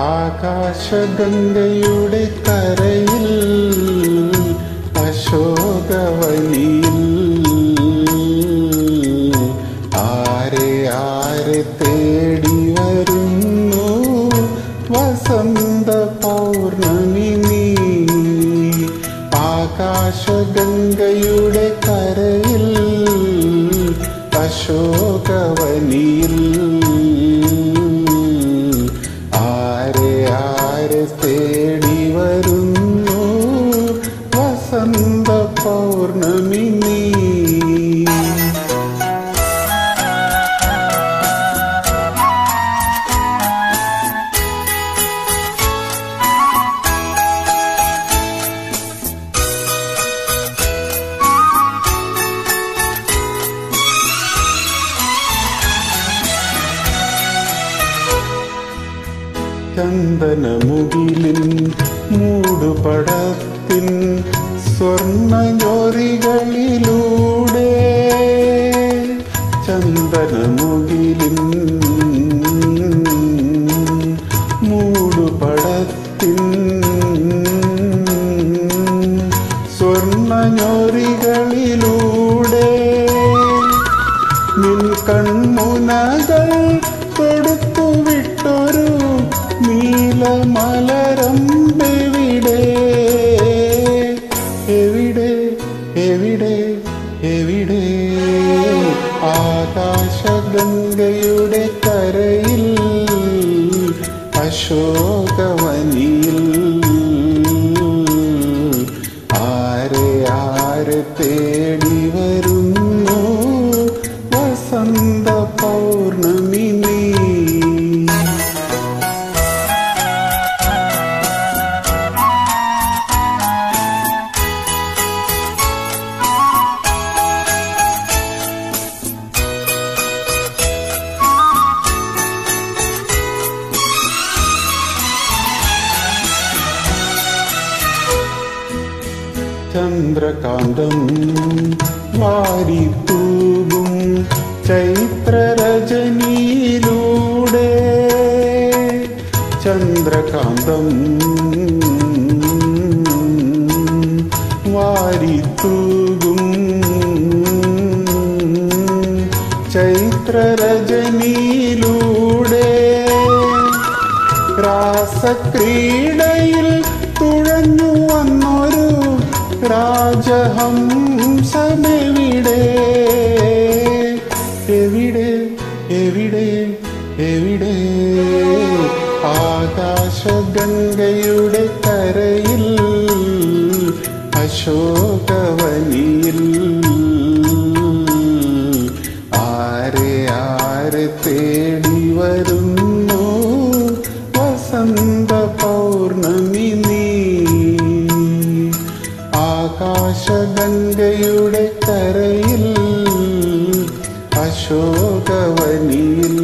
ആകാശഗംഗയുടെ കരയിൽ അശോകവനിയിൽ. ആരെ ആരെ തേടി വരുന്നു വസന്ത പൗർണമി ആകാശഗംഗയുടെ കരയിൽ അശോകവനിയിൽ. ചന്ദനമുകിലിൻ മൂടുപടത്തിൻ സ്വർണജോറികളിലൂടെ ചന്ദനമുകിലിൻ മൂടുപടത്തിൻ സ്വർണജോറികളിലൂടെ നിൻ കൺമുനകൾ നീലമലരമ്പെവിടെ എവിടെ? എവിടെ? എവിടെ? ആകാശഗംഗയുടെ കരയിൽ അശോകവനിയിൽ ചന്ദ്രകാന്തം വാരിത്തൂകും ചൈത്രരജനിയിലൂടെ ചന്ദ്രകാന്തം വാരിത്തൂകും ചൈത്രരജനിയിലൂടെ രാസക്രീഡയിൽ രാജഹംസമെവിടെ എവിടെ എവിടെ എവിടെ? ആകാശഗംഗയുടെ കരയിൽ അശോകവനിയിൽ. ആരെ ആരെ തേടി വരും ആശഗംഗയുടെ തരയിൽ അശോകവനിയിൽ